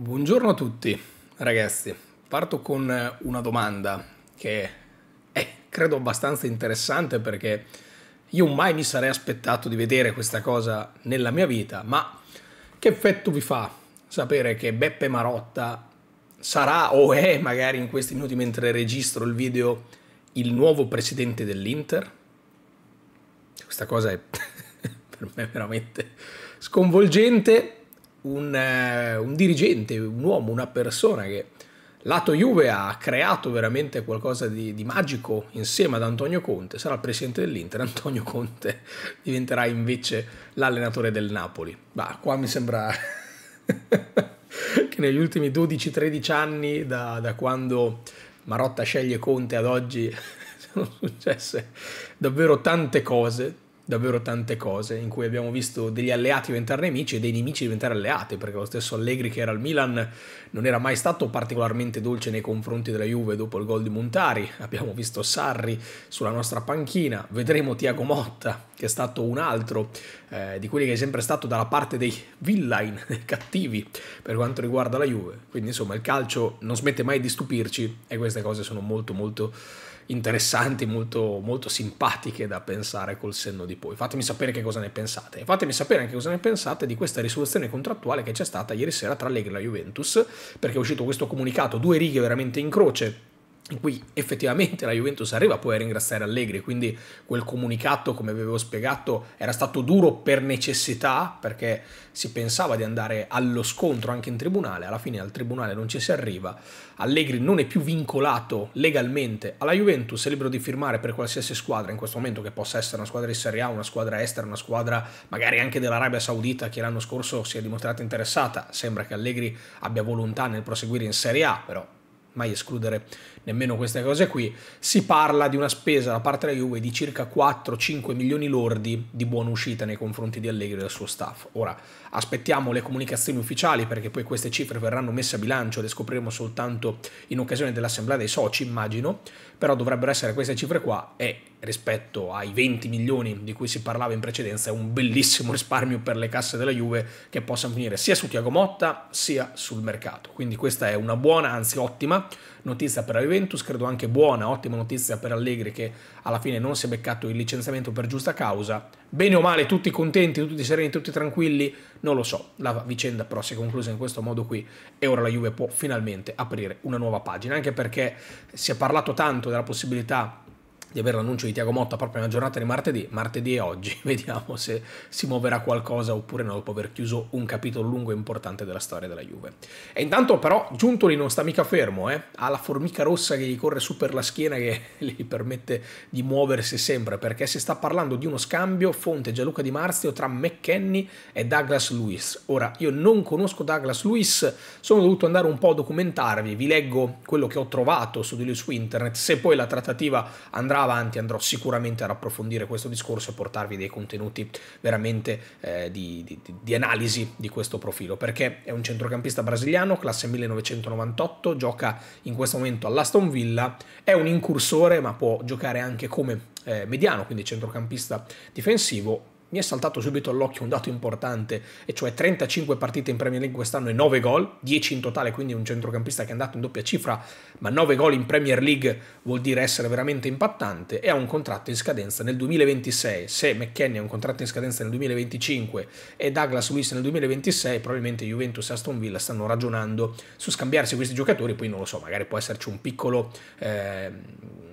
Buongiorno a tutti ragazzi, parto con una domanda che è credo abbastanza interessante perché io mai mi sarei aspettato di vedere questa cosa nella mia vita, ma che effetto vi fa sapere che Beppe Marotta sarà o è magari in questi minuti mentre registro il video il nuovo presidente dell'Inter? Questa cosa è per me veramente sconvolgente un, eh, un dirigente, un uomo, una persona che lato Juve ha creato veramente qualcosa di, di, magico insieme ad Antonio Conte, sarà il presidente dell'Inter, Antonio Conte diventerà invece l'allenatore del Napoli. Ma qua mi sembra che negli ultimi 12-13 anni, da, da quando Marotta sceglie Conte ad oggi, sono successe davvero tante cose davvero tante cose in cui abbiamo visto degli alleati diventare nemici e dei nemici diventare alleati perché lo stesso Allegri che era al Milan non era mai stato particolarmente dolce nei confronti della Juve dopo il gol di Montari. Abbiamo visto Sarri sulla nostra panchina vedremo Tiago Motta che è stato un altro eh, di quelli che è sempre stato dalla parte dei villain, dei cattivi per quanto riguarda la Juve quindi insomma il calcio non smette mai di stupirci e queste cose sono molto molto interessanti, molto, molto simpatiche da pensare col senno di poi. Fatemi sapere che cosa ne pensate. Fatemi sapere anche cosa ne pensate di questa risoluzione contrattuale che c'è stata ieri sera tra Allegri e la Juventus, perché è uscito questo comunicato, due righe veramente in croce in cui effettivamente la Juventus arriva poi a ringraziare Allegri, quindi quel comunicato, come avevo spiegato, era stato duro per necessità, perché si pensava di andare allo scontro anche in tribunale, alla fine al tribunale non ci si arriva, Allegri non è più vincolato legalmente alla Juventus, è libero di firmare per qualsiasi squadra in questo momento, che possa essere una squadra di Serie A, una squadra estera, una squadra magari anche dell'Arabia Saudita che l'anno scorso si è dimostrata interessata, sembra che Allegri abbia volontà nel proseguire in Serie A, però mai escludere nemmeno queste cose qui, si parla di una spesa da parte della Juve di circa 4-5 milioni lordi di buona uscita nei confronti di Allegri e del suo staff. Ora, aspettiamo le comunicazioni ufficiali perché poi queste cifre verranno messe a bilancio, le scopriremo soltanto in occasione dell'assemblea dei soci, immagino, però dovrebbero essere queste cifre qua e rispetto ai 20 milioni di cui si parlava in precedenza è un bellissimo risparmio per le casse della Juve che possano finire sia su Tiago Motta sia sul mercato. Quindi questa è una buona, anzi ottima notizia per la Juventus, credo anche buona, ottima notizia per Allegri che alla fine non si è beccato il licenziamento per giusta causa. Bene o male, tutti contenti, tutti sereni, tutti tranquilli, non lo so. La vicenda però si è conclusa in questo modo qui e ora la Juve può finalmente aprire una nuova pagina, anche perché si è parlato tanto della possibilità di avere l'annuncio di Tiago Motta proprio nella giornata di martedì, martedì e oggi, vediamo se si muoverà qualcosa oppure no dopo aver chiuso un capitolo lungo e importante della storia della Juve. E intanto però Giuntoli non sta mica fermo, eh? ha la formica rossa che gli corre su per la schiena che gli permette di muoversi sempre, perché si sta parlando di uno scambio, fonte Gianluca Di Marzio, tra McKenny e Douglas Lewis. Ora, io non conosco Douglas Lewis, sono dovuto andare un po' a documentarvi, vi leggo quello che ho trovato su di lui su internet, se poi la trattativa andrà avanti andrò sicuramente ad approfondire questo discorso e portarvi dei contenuti veramente eh, di, di, di, analisi di questo profilo, perché è un centrocampista brasiliano, classe 1998, gioca in questo momento all'Aston Villa, è un incursore ma può giocare anche come eh, mediano, quindi centrocampista difensivo, mi è saltato subito all'occhio un dato importante, e cioè 35 partite in Premier League quest'anno e 9 gol, 10 in totale, quindi un centrocampista che è andato in doppia cifra, ma 9 gol in Premier League vuol dire essere veramente impattante, e ha un contratto in scadenza nel 2026. Se McKenny ha un contratto in scadenza nel 2025 e Douglas Luiz nel 2026, probabilmente Juventus e Aston Villa stanno ragionando su scambiarsi questi giocatori, poi non lo so, magari può esserci un piccolo... Eh,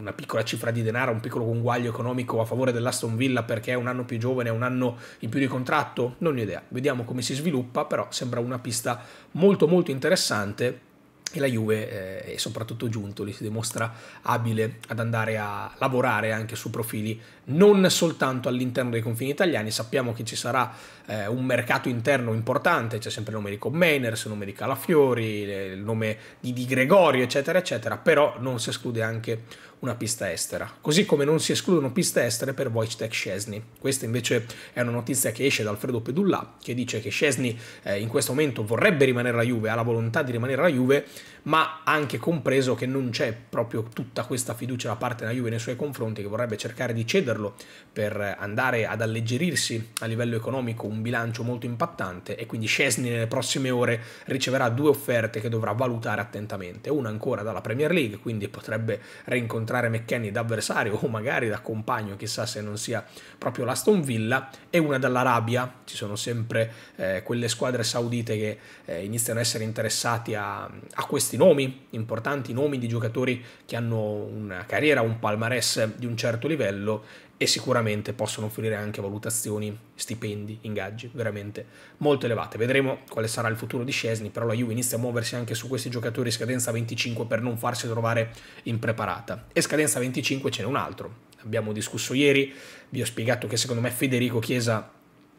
una piccola cifra di denaro, un piccolo conguaglio economico a favore dell'Aston Villa perché è un anno più giovane, un anno in più di contratto? Non ho idea. Vediamo come si sviluppa, però sembra una pista molto molto interessante e la Juve eh, e soprattutto Giuntoli si dimostra abile ad andare a lavorare anche su profili non soltanto all'interno dei confini italiani, sappiamo che ci sarà eh, un mercato interno importante, c'è sempre il nome di Commainers, il nome di Calafiori, il nome di Di Gregorio eccetera eccetera, però non si esclude anche una pista estera. Così come non si escludono piste estere per Wojtek Szczesny. Questa invece è una notizia che esce da Alfredo Pedulla, che dice che Szczesny eh, in questo momento vorrebbe rimanere alla Juve, ha la volontà di rimanere alla Juve, ma anche compreso che non c'è proprio tutta questa fiducia da parte della Juve nei suoi confronti, che vorrebbe cercare di cederlo per andare ad alleggerirsi a livello economico un bilancio molto impattante e quindi Scesni nelle prossime ore riceverà due offerte che dovrà valutare attentamente, una ancora dalla Premier League, quindi potrebbe rincontrare McKenny da avversario o magari da compagno, chissà se non sia proprio l'Aston Villa, e una dall'Arabia, ci sono sempre eh, quelle squadre saudite che eh, iniziano a essere interessati a, a questi questi nomi, importanti nomi di giocatori che hanno una carriera, un palmarès di un certo livello e sicuramente possono offrire anche valutazioni, stipendi, ingaggi veramente molto elevate. Vedremo quale sarà il futuro di Scesni, però la Juve inizia a muoversi anche su questi giocatori scadenza 25 per non farsi trovare impreparata. E scadenza 25 ce n'è un altro. Abbiamo discusso ieri, vi ho spiegato che secondo me Federico Chiesa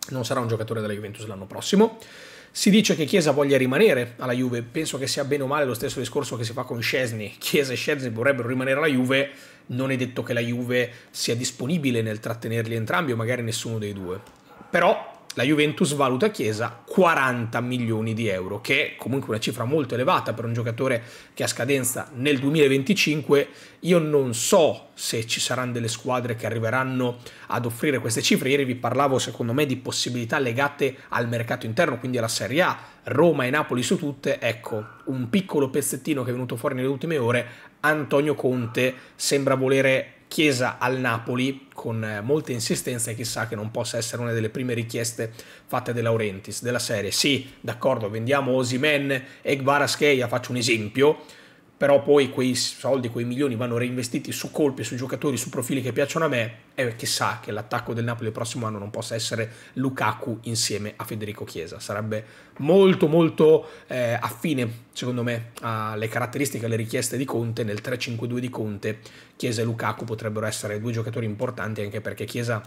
non sarà un giocatore della Juventus l'anno prossimo. Si dice che Chiesa voglia rimanere alla Juve, penso che sia bene o male lo stesso discorso che si fa con Scesni. Chiesa e Scesni vorrebbero rimanere alla Juve, non è detto che la Juve sia disponibile nel trattenerli entrambi o magari nessuno dei due. Però la Juventus valuta Chiesa 40 milioni di euro, che è comunque una cifra molto elevata per un giocatore che ha scadenza nel 2025. Io non so se ci saranno delle squadre che arriveranno ad offrire queste cifre. Ieri vi parlavo, secondo me, di possibilità legate al mercato interno, quindi alla Serie A, Roma e Napoli su tutte. Ecco, un piccolo pezzettino che è venuto fuori nelle ultime ore. Antonio Conte sembra volere Chiesa al Napoli con eh, molta insistenza e chissà che non possa essere una delle prime richieste fatte da Laurentiis della serie sì, d'accordo, vendiamo Osimen e Gvarascheia, faccio un esempio però poi quei soldi, quei milioni vanno reinvestiti su colpi, su giocatori, su profili che piacciono a me e chissà che l'attacco del Napoli il prossimo anno non possa essere Lukaku insieme a Federico Chiesa. Sarebbe molto molto eh, affine, secondo me, alle caratteristiche alle richieste di Conte. Nel 3-5-2 di Conte, Chiesa e Lukaku potrebbero essere due giocatori importanti anche perché Chiesa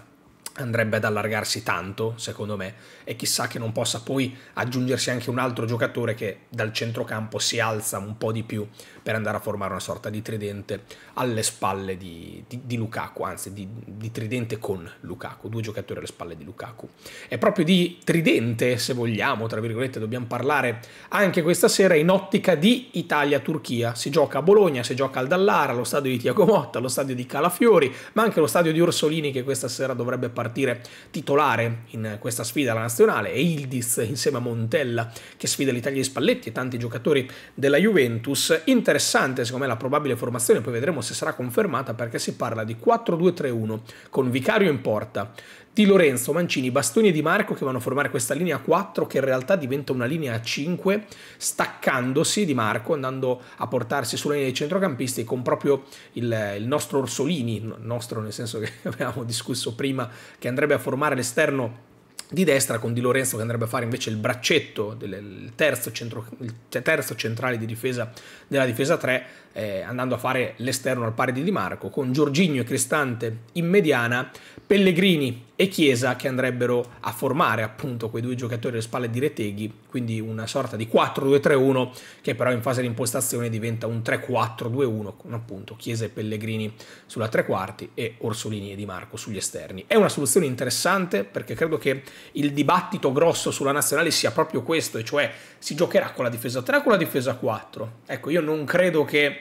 andrebbe ad allargarsi tanto, secondo me, e chissà che non possa poi aggiungersi anche un altro giocatore che dal centrocampo si alza un po' di più per andare a formare una sorta di tridente alle spalle di, di, di Lukaku, anzi di, di, tridente con Lukaku, due giocatori alle spalle di Lukaku. E proprio di tridente, se vogliamo, tra virgolette, dobbiamo parlare anche questa sera in ottica di Italia-Turchia. Si gioca a Bologna, si gioca al Dallara, allo stadio di Tiago Motta, allo stadio di Calafiori, ma anche allo stadio di Orsolini che questa sera dovrebbe partire titolare in questa sfida alla nazionale e Ildiz insieme a Montella che sfida l'Italia di Spalletti e tanti giocatori della Juventus. Interessante secondo me la probabile formazione, poi vedremo se sarà confermata perché si parla di 4-2-3-1 con Vicario in porta, di Lorenzo, Mancini, Bastoni e Di Marco che vanno a formare questa linea 4 che in realtà diventa una linea 5 staccandosi Di Marco andando a portarsi sulla linea dei centrocampisti con proprio il, il nostro Orsolini, nostro nel senso che avevamo discusso prima che andrebbe a formare l'esterno di destra con Di Lorenzo che andrebbe a fare invece il braccetto del terzo, centro, terzo centrale di difesa della difesa 3 eh, andando a fare l'esterno al pari di Di Marco con Giorginio e Cristante in mediana Pellegrini e Chiesa che andrebbero a formare appunto quei due giocatori alle spalle di Reteghi, quindi una sorta di 4-2-3-1 che però in fase di impostazione diventa un 3-4-2-1 con appunto Chiesa e Pellegrini sulla tre quarti e Orsolini e Di Marco sugli esterni. È una soluzione interessante perché credo che il dibattito grosso sulla nazionale sia proprio questo, e cioè si giocherà con la difesa 3 o con la difesa 4. Ecco, io non credo che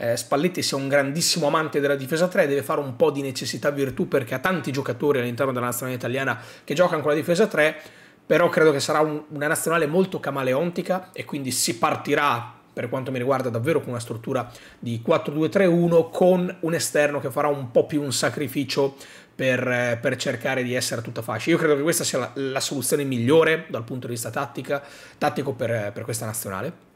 eh, Spalletti sia un grandissimo amante della difesa 3, deve fare un po' di necessità virtù perché ha tanti giocatori all'interno della nazionale italiana che giocano con la difesa 3, però credo che sarà un, una nazionale molto camaleontica e quindi si partirà per quanto mi riguarda davvero con una struttura di 4-2-3-1 con un esterno che farà un po' più un sacrificio per, eh, per, cercare di essere tutta fascia. Io credo che questa sia la, la, soluzione migliore dal punto di vista tattica, tattico per, per questa nazionale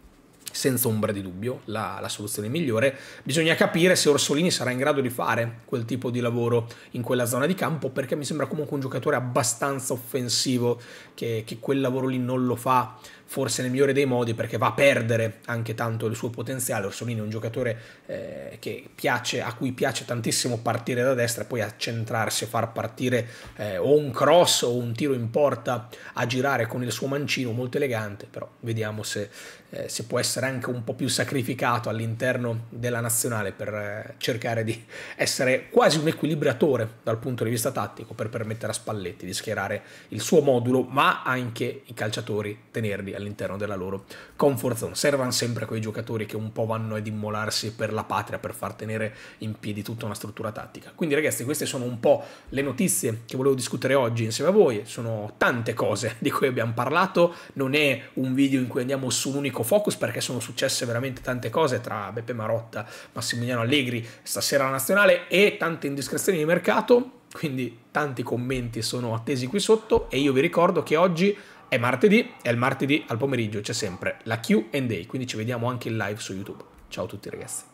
senza ombra di dubbio la, la, soluzione migliore. Bisogna capire se Orsolini sarà in grado di fare quel tipo di lavoro in quella zona di campo, perché mi sembra comunque un giocatore abbastanza offensivo che, che quel lavoro lì non lo fa forse nel migliore dei modi perché va a perdere anche tanto il suo potenziale. Orsolini è un giocatore eh, piace, a cui piace tantissimo partire da destra e poi accentrarsi e far partire eh, o un cross o un tiro in porta a girare con il suo mancino molto elegante, però vediamo se, eh, se può essere essere anche un po' più sacrificato all'interno della nazionale per eh, cercare di essere quasi un equilibratore dal punto di vista tattico per permettere a Spalletti di schierare il suo modulo, ma anche i calciatori tenerli all'interno della loro comfort zone. Servono sempre quei giocatori che un po' vanno ad immolarsi per la patria per far tenere in piedi tutta una struttura tattica. Quindi ragazzi, queste sono un po' le notizie che volevo discutere oggi insieme a voi, sono tante cose di cui abbiamo parlato, non è un video in cui andiamo su un unico focus perché sono successe veramente tante cose tra Beppe Marotta, Massimiliano Allegri, stasera la nazionale e tante indiscrezioni di mercato, quindi tanti commenti sono attesi qui sotto e io vi ricordo che oggi è martedì e il martedì al pomeriggio c'è sempre la Q&A, quindi ci vediamo anche in live su YouTube. Ciao a tutti ragazzi.